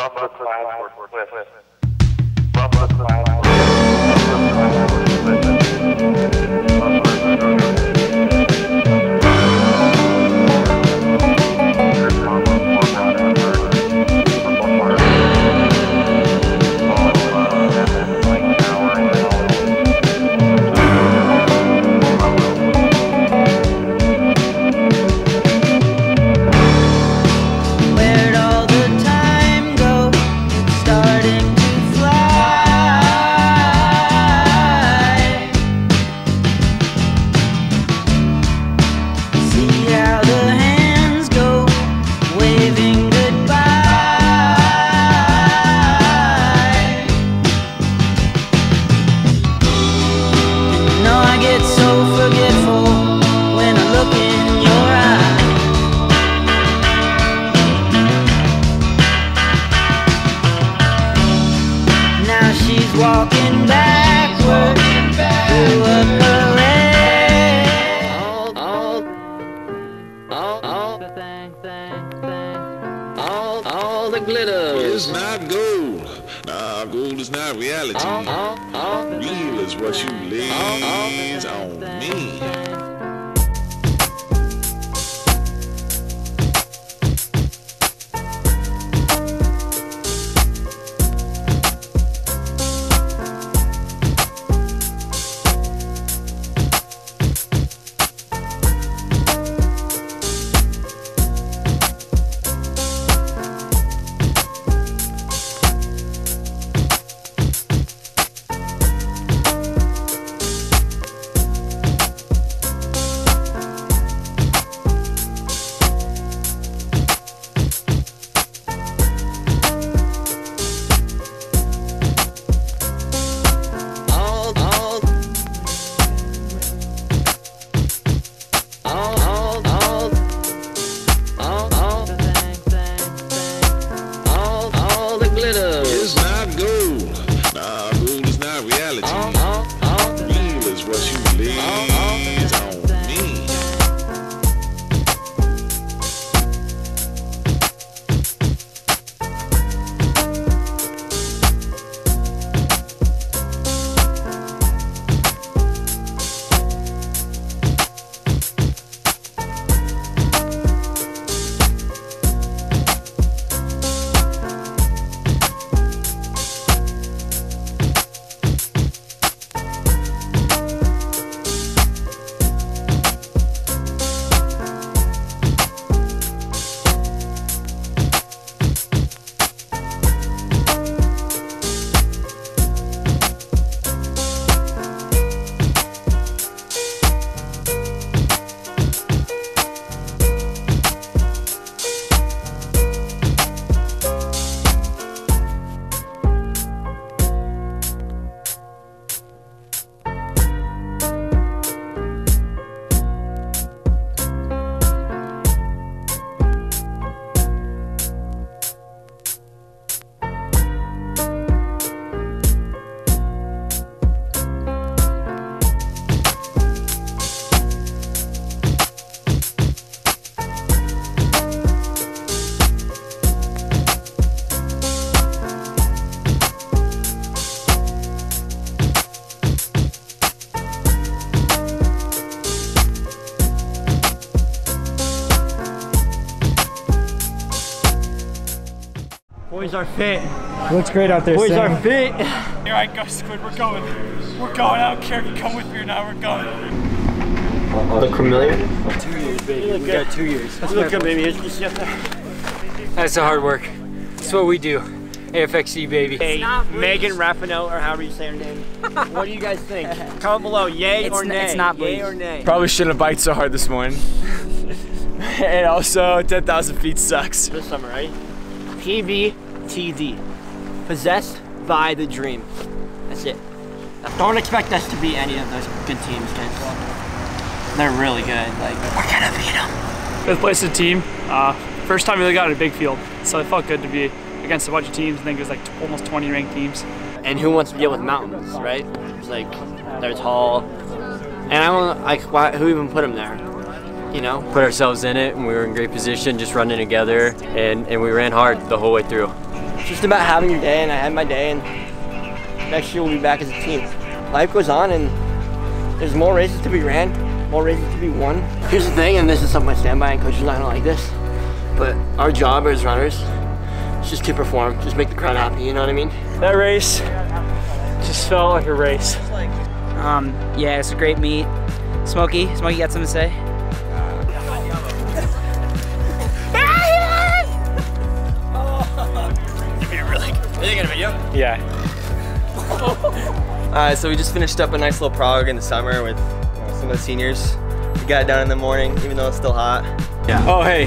Buffalo Cloud for Swift. Walking backward through a parade. All, all, all, all, the thing, thing, thing. All, all the glitter. It's not gold. Nah, gold is not reality. All, all, all Real is what you lays on me. Boys are fit. Looks great out there, Boys Sam. are fit. All right, go Squid. We're going. We're going. I don't care if you come with me or not. We're going. Look familiar? Two years, baby. We got two years. Let's look good, baby. You see up there? That's the hard work. That's what we do. AFXC, baby. Hey, Megan Rapinoe, or however you say her name. what do you guys think? Comment below, yay It's or n- nay. it's not yay bleach. or nay. Probably shouldn't have biked so hard this morning. and also, 10,000 feet sucks. This summer, right? PBTD. Possessed by the dream. That's it. Don't expect us to beat any of those good teams, because they're really good. Like, we're gonna beat them. fifth place as a team. Uh, first time we really got in a big field, so it felt good to be against a bunch of teams. I think it was like t- almost 20 ranked teams. And who wants to deal with mountains, right? It's like they're tall, and I don't like why, who even put them there. You know, Put ourselves in it and we were in great position just running together and, and we ran hard the whole way through. Just about having your day, and I had my day, and next year we'll be back as a team. Life goes on, and there's more races to be ran, more races to be won. Here's the thing, and this is something I stand by, and coaches are not gonna like this, but our job as runners is just to perform, just make the crowd happy, you know what I mean? That race just felt like a race. Um, yeah, it's a great meet. Smokey, Smokey got something to say? Yeah. Uh, so we just finished up a nice little prog in the summer with you know, some of the seniors. We got it done in the morning, even though it's still hot. Yeah. Oh hey,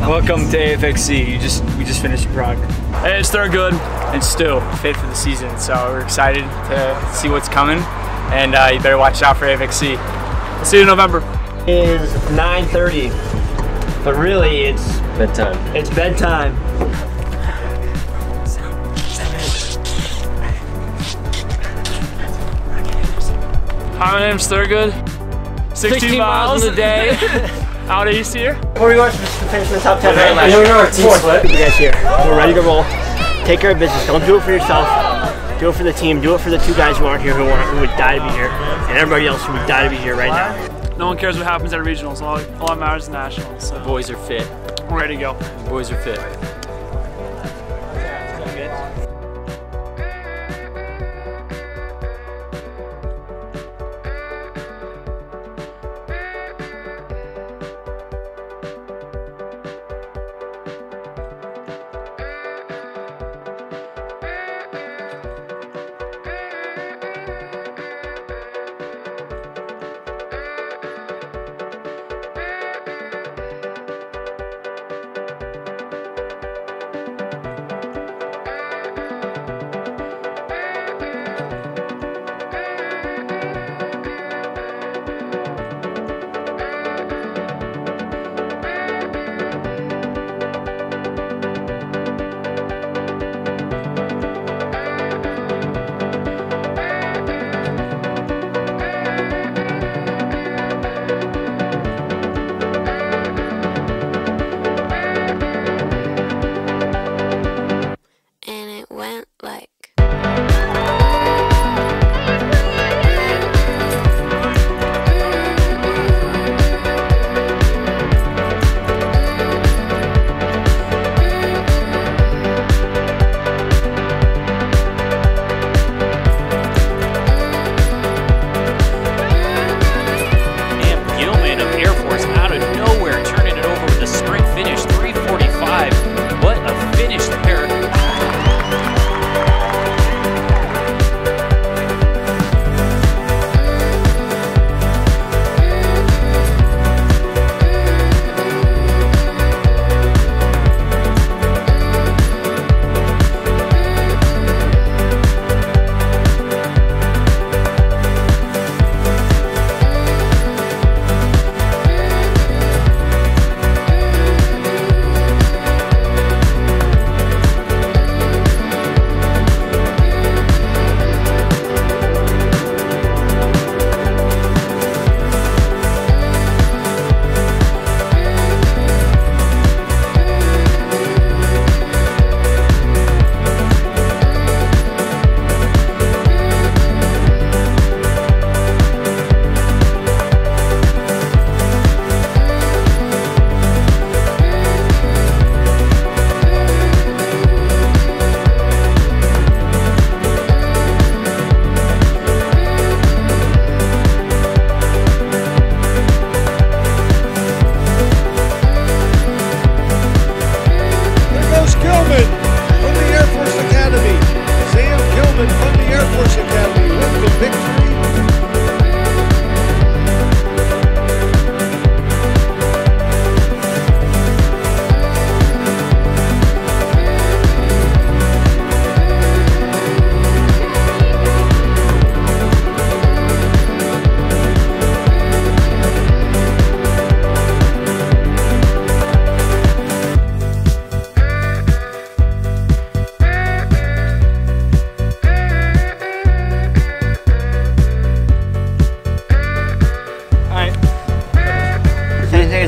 welcome to AFXC. You just we just finished prog. Hey, it's third good and still fit for the season. So we're excited to see what's coming, and uh, you better watch out for AFXC. We'll see you in November. Is 9.30, but really it's Bedtime. it's bedtime. Hi, my name's Thurgood. 16, 16 miles, miles a day out east here. Before we watch just to finish in the top 10, right? I know our team split. You guys here. We're ready to roll. Take care of business. Don't do it for yourself. Do it for the team. Do it for the two guys who aren't here who, want, who would die to be here. And everybody else who would die to be here right now. No one cares what happens at regionals. All, all that matters is nationals. So The Boys are fit. we're ready to go. The Boys are fit.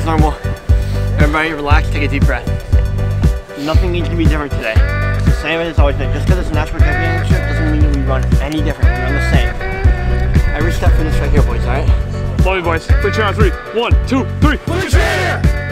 Normal. Everybody relax, take a deep breath. Nothing needs to be different today. It's the same as it's always been. Just because it's a national championship doesn't mean that we run any different. We run the same. Every step for this right here, boys, alright? Love you, boys. Quick cheer on three. One, two, three. Quick cheer!